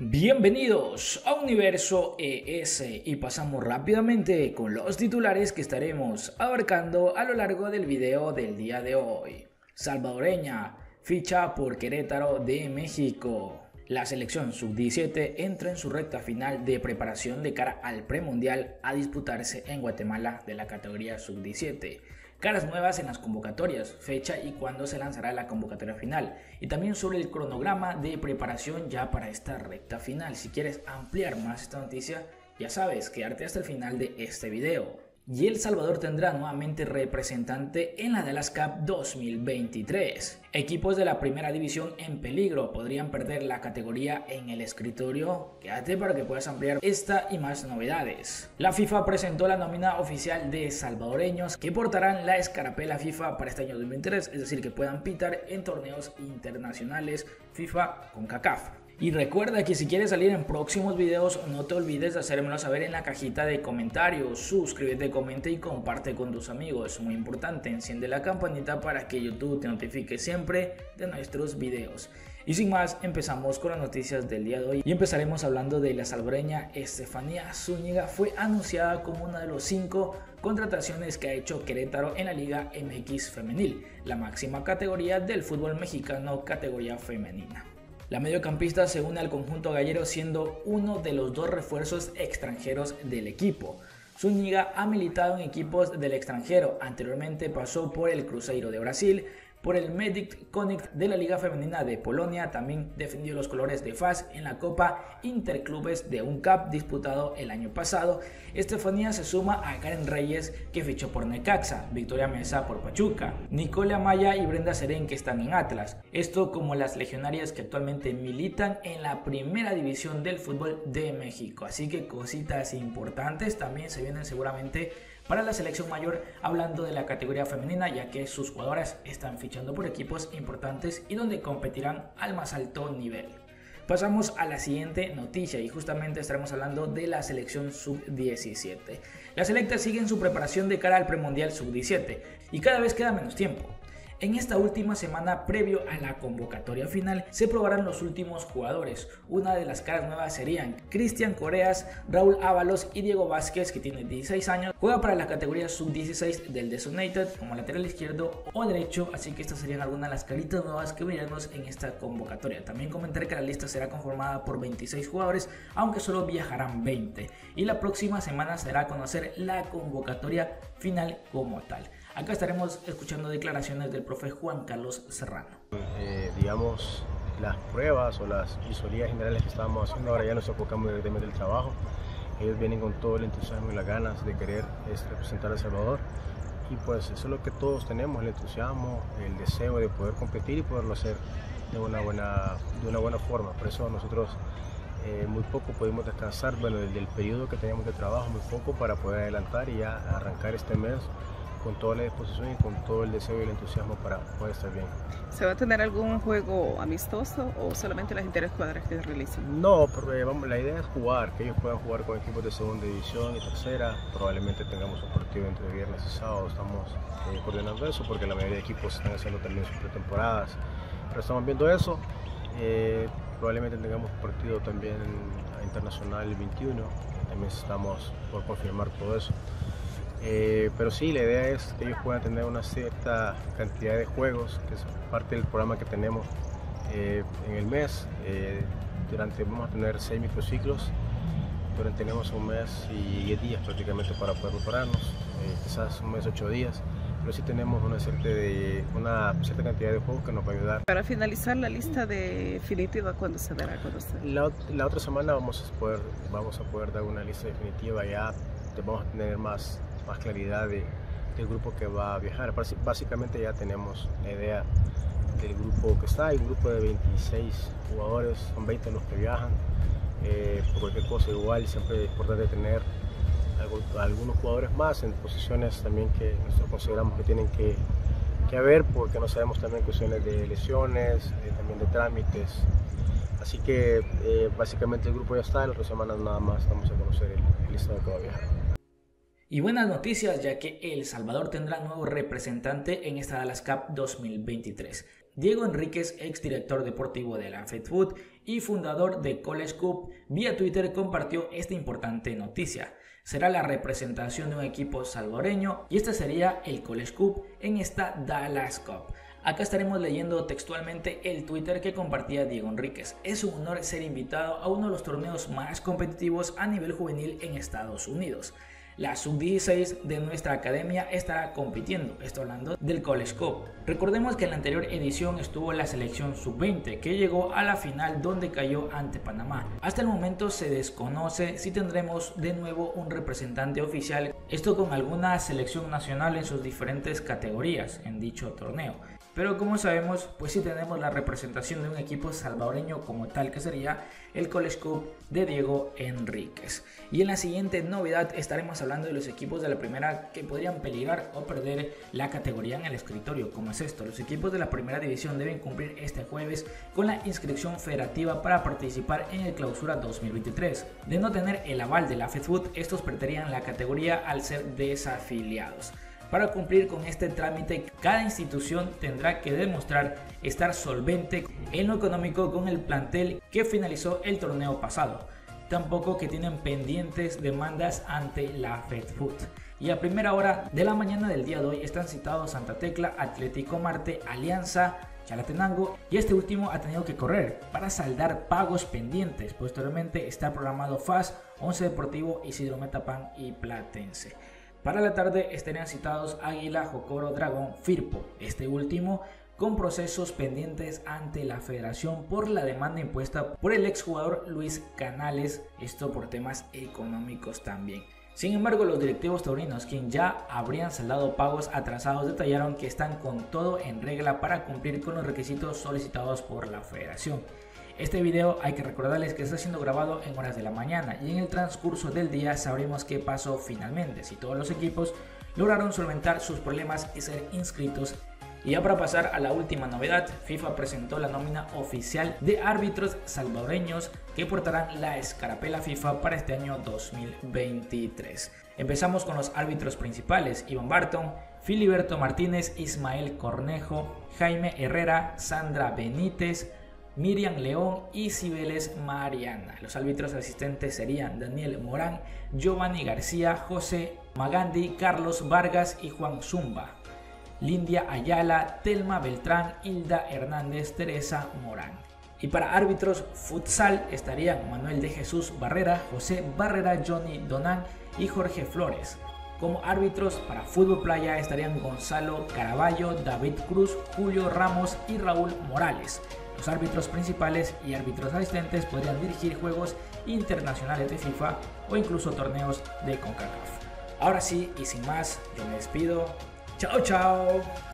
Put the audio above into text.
Bienvenidos a Universo ES y pasamos rápidamente con los titulares que estaremos abarcando a lo largo del video del día de hoy. Salvadoreña, ficha por Querétaro de México. La selección sub-17 entra en su recta final de preparación de cara al premundial a disputarse en Guatemala de la categoría sub-17 caras nuevas en las convocatorias, fecha y cuándo se lanzará la convocatoria final y también sobre el cronograma de preparación ya para esta recta final. Si quieres ampliar más esta noticia, ya sabes, quedarte hasta el final de este video y El Salvador tendrá nuevamente representante en la Dallas Cup 2023. Equipos de la primera división en peligro podrían perder la categoría en el escritorio. Quédate para que puedas ampliar esta y más novedades. La FIFA presentó la nómina oficial de salvadoreños que portarán la escarapela FIFA para este año 2023, es decir, que puedan pitar en torneos internacionales FIFA con CACAF. Y recuerda que si quieres salir en próximos videos, no te olvides de hacérmelo saber en la cajita de comentarios. Suscríbete, comenta y comparte con tus amigos. Es muy importante. Enciende la campanita para que YouTube te notifique siempre de nuestros videos. Y sin más, empezamos con las noticias del día de hoy. Y empezaremos hablando de la salvadoreña Estefanía Zúñiga. Fue anunciada como una de los cinco contrataciones que ha hecho Querétaro en la Liga MX Femenil, la máxima categoría del fútbol mexicano, categoría femenina. La mediocampista se une al conjunto gallero siendo uno de los dos refuerzos extranjeros del equipo. Zúñiga ha militado en equipos del extranjero, anteriormente pasó por el Cruzeiro de Brasil, por el Medic Connect de la Liga Femenina de Polonia. También defendió los colores de FAS en la Copa Interclubes de un Cup disputado el año pasado. Estefanía se suma a Karen Reyes que fichó por Necaxa, Victoria Mesa por Pachuca, Nicole Amaya y Brenda Serén que están en Atlas. Esto como las legionarias que actualmente militan en la primera división del fútbol de México. Así que cositas importantes también se vienen seguramente para la selección mayor hablando de la categoría femenina ya que sus jugadoras están por equipos importantes y donde competirán al más alto nivel. Pasamos a la siguiente noticia y justamente estaremos hablando de la selección sub-17. Las selectas siguen su preparación de cara al premundial sub-17 y cada vez queda menos tiempo. En esta última semana previo a la convocatoria final se probarán los últimos jugadores. Una de las caras nuevas serían Cristian Coreas, Raúl Ábalos y Diego Vázquez que tiene 16 años. Juega para la categoría sub-16 del Desonated como lateral izquierdo o derecho, así que estas serían algunas de las caritas nuevas que veremos en esta convocatoria. También comentaré que la lista será conformada por 26 jugadores, aunque solo viajarán 20. Y la próxima semana será conocer la convocatoria final como tal. Acá estaremos escuchando declaraciones del profe Juan Carlos Serrano. Eh, digamos, las pruebas o las visorías generales que estábamos haciendo, ahora ya nos enfocamos directamente del trabajo. Ellos vienen con todo el entusiasmo y las ganas de querer es, representar a El Salvador. Y pues eso es lo que todos tenemos, el entusiasmo, el deseo de poder competir y poderlo hacer de una buena, de una buena forma. Por eso nosotros eh, muy poco pudimos descansar, bueno, desde el periodo que teníamos de trabajo, muy poco para poder adelantar y ya arrancar este mes con toda la disposición y con todo el deseo y el entusiasmo para poder estar bien. ¿Se va a tener algún juego amistoso o solamente las intercuadras que se realizan? No, porque vamos, la idea es jugar, que ellos puedan jugar con equipos de segunda división y tercera. Probablemente tengamos un partido entre viernes y sábado. Estamos eh, coordinando eso porque la mayoría de equipos están haciendo también sus pretemporadas. Pero estamos viendo eso. Eh, probablemente tengamos partido también internacional el 21. También estamos por confirmar todo eso. Eh, pero sí, la idea es que ellos puedan tener una cierta cantidad de juegos, que es parte del programa que tenemos eh, en el mes. Eh, durante, vamos a tener seis microciclos, durante tenemos un mes y diez días prácticamente para poder prepararnos, quizás un mes, ocho días pero sí tenemos una cierta, de, una cierta cantidad de juegos que nos va a ayudar. Para finalizar la lista definitiva, ¿cuándo se dará a conocer? La, la, otra semana vamos a, poder, vamos a poder dar una lista definitiva, ya vamos a tener más más claridad de, del grupo que va a viajar. Básicamente ya tenemos la idea del grupo que está, hay un grupo de 26 jugadores, son 20 los que viajan. Eh, por cualquier cosa igual, siempre es importante tener algunos jugadores más en posiciones también que nosotros consideramos que tienen que, que haber, porque no sabemos también cuestiones de lesiones, eh, también de trámites. Así que eh, básicamente el grupo ya está, en otras semanas nada más vamos a conocer el, el listado que va a viajar. Y buenas noticias ya que El Salvador tendrá nuevo representante en esta Dallas Cup 2023. Diego Enríquez, exdirector deportivo de la FedFood y fundador de College Cup, vía Twitter compartió esta importante noticia. Será la representación de un equipo salvadoreño y este sería el College Cup en esta Dallas Cup. Acá estaremos leyendo textualmente el Twitter que compartía Diego Enríquez. Es un honor ser invitado a uno de los torneos más competitivos a nivel juvenil en Estados Unidos. La sub-16 de nuestra academia estará compitiendo, estoy hablando del College. Recordemos que en la anterior edición estuvo la selección sub-20 que llegó a la final donde cayó ante Panamá. Hasta el momento se desconoce si tendremos de nuevo un representante oficial, esto con alguna selección nacional en sus diferentes categorías en dicho torneo. Pero como sabemos, pues sí tenemos la representación de un equipo salvadoreño como tal que sería el College Cup de Diego Enríquez. Y en la siguiente novedad estaremos hablando de los equipos de la primera que podrían peligrar o perder la categoría en el escritorio. como es esto? Los equipos de la primera división deben cumplir este jueves con la inscripción federativa para participar en el clausura 2023. De no tener el aval de la FedFood, estos perderían la categoría al ser desafiliados. Para cumplir con este trámite, cada institución tendrá que demostrar estar solvente en lo económico con el plantel que finalizó el torneo pasado. Tampoco que tienen pendientes demandas ante la FedFood. Y a primera hora de la mañana del día de hoy están citados Santa Tecla, Atlético Marte, Alianza, Chalatenango y este último ha tenido que correr para saldar pagos pendientes. Posteriormente está programado FAS, Once Deportivo, Isidro Metapan y Platense. Para la tarde estarían citados Águila, Jocoro, Dragón, Firpo, este último con procesos pendientes ante la federación por la demanda impuesta por el exjugador Luis Canales, esto por temas económicos también. Sin embargo, los directivos taurinos, quien ya habrían saldado pagos atrasados, detallaron que están con todo en regla para cumplir con los requisitos solicitados por la federación. Este video hay que recordarles que está siendo grabado en horas de la mañana y en el transcurso del día sabremos qué pasó finalmente, si todos los equipos lograron solventar sus problemas y ser inscritos. Y ya para pasar a la última novedad, FIFA presentó la nómina oficial de árbitros salvadoreños que portarán la escarapela FIFA para este año 2023. Empezamos con los árbitros principales, Iván Barton, Filiberto Martínez, Ismael Cornejo, Jaime Herrera, Sandra Benítez, Miriam León y Cibeles Mariana. Los árbitros asistentes serían Daniel Morán, Giovanni García, José Magandi, Carlos Vargas y Juan Zumba. Lindia Ayala, Telma Beltrán, Hilda Hernández, Teresa Morán. Y para árbitros futsal estarían Manuel de Jesús Barrera, José Barrera, Johnny Donán y Jorge Flores. Como árbitros para fútbol playa estarían Gonzalo Caraballo, David Cruz, Julio Ramos y Raúl Morales. Los árbitros principales y árbitros asistentes podrían dirigir juegos internacionales de FIFA o incluso torneos de CONCACAF. Ahora sí y sin más, yo me despido. Chao, chao.